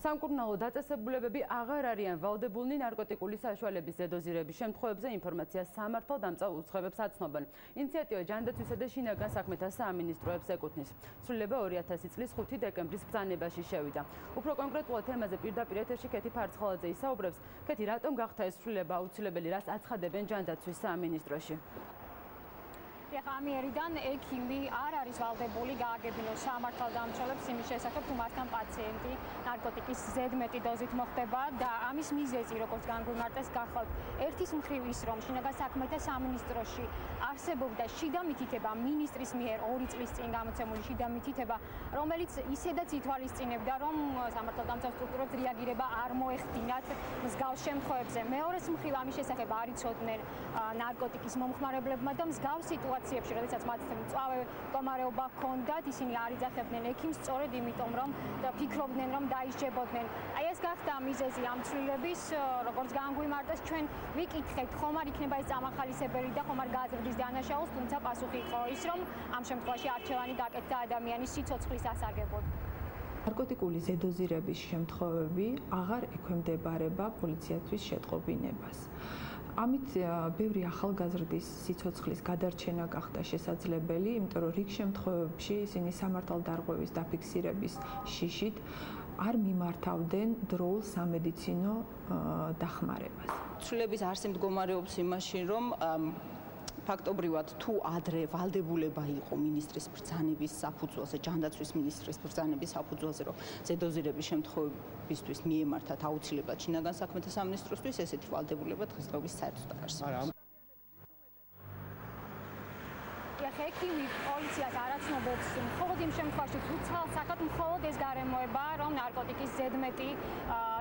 სამკურნალო დაწესებულებები აღარ არიან ვალდებულნი ნარკოტიკული საშუალების ზედოზირების შემთხვევებზე ინფორმაციას სამართალ დამწავ უცხოებებს აცნობენ. ინიციატივა ჯანდაცვისა და შინაგან საქმეთა სამინისტროებს ეკუთვნის. ცვლილება 2000 წლის 5 დეკემბრის ბრძანებაში შევიდა. უფრო კონკრეტულად თემაზე პირდაპირ ეთერში კეთი ფარცხალაძე ისაუბრებს, კეთი რატომ გახდა ეს ცვლილება აუცილებელი, რას აცხადებენ ჯანდაცვის სამინისტროში? ეხა ამიერიდან ექიმი არ არის ვალდებული გააგებინოს სამართალდამცველებს იმის შესახებ თუ მასთან პაციენტი ნარკოტიკის ზედმეტი დოზით მოხდება და ამის მიზეზი როგორც განგვიმარტეს გახალთ ერთის მხრივ ის რომ შინაგან საქმეთა სამინისტროში არსებობდა შიდა მითითება მინისტრის მიერ 2 წლის წინ გამოცემული შიდა მითითება რომელიც ისედაც ითვალისწინებდა რომ სამართალდამცავ სტრუქტურებს რეაგირება არ მოეხდინათ მსგავს შემთხვევებზე. მეორეს მხრივ ამის შესახებ არ იცოდნენ ნარკოტიკის მომხმარებლებმა და მსგავს სიტუაცია სიტუაციებში, როდესაც მათ მწვავე მდგომარეობა ჰქონდათ, ისინი არ იძახებდნენ ექიმს სწორედ იმიტომ, რომ ფიქრობდნენ, რომ დაისჯებოდნენ. აი ეს გახდა მიზეზი ამ ცვლილების, როგორც განგვიმარტეს, ჩვენ ვიკითხეთ, ხომ არ იქნება ეს წამახალისებელი და ხომ არ გააზრდის დანაშაულს, თუმცა პასუხი იყო ის, რომ ამ შემთხვევაში არჩევანი გაკეთდა ადამიანის სიცოცხლის ასარგებლოდ. ნარკოტიკული ზედოზირების შემთხვევები აღარ ექვემდებარება პოლიციათვის შეტყობინებას. ამით ბევრი ახალგაზრდის სიცოცხლის გადარჩენა გახდა შესაძლებელი, იმიტომ რომ რიგ შემთხვევებში ისინი სამართალდარღვევის დაფიქსირების შიშით არ მიმართავდნენ დროულ სამედიცინო დახმარებას. ცვლილების არსი მდგომარეობს იმაში, რომ ფაქტობრივად თუ ადრე ვალდებულება იყო ministris ბრძანების საფუძველზე, ჯანდაცვის ministris ბრძანების საფუძველზე, რომ ზედოზირების შემთხვევებისთვის მიემართათ აუცილებლად შინაგან საქმეთა სამინისტროსთვის ესეთი ვალდებულება დღესდღეობის საერთოდ არ არსებობს. ექიმი პოლიციას არაცნობებს მხოლოდ იმ შემთხვევაში თუ ცალსახად მხოლოდ ეს გარემოება რომ ნარკოტიკის ზედმეტი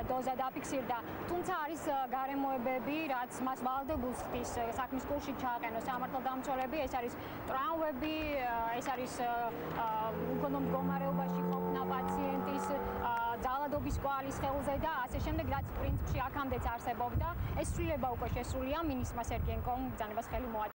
დოზა დაფიქსირდა. თუმცა არის გარემოებები რაც მას ვალდებულს ხდის საქმის კურსში ჩააყენოს. სამართალდამცველები ეს არის ტრაუმები ეს არის უკონო მდგომარეობაში ყოფნა პაციენტის ძალადობის კვალის ხელზე და ასე შემდეგ რაც პრინციპში აქამდეც არსებობდა. ეს ცვლილება უკვე შესულია მინისმა სერგენკომ ბრძანებას ხელი მოაწერა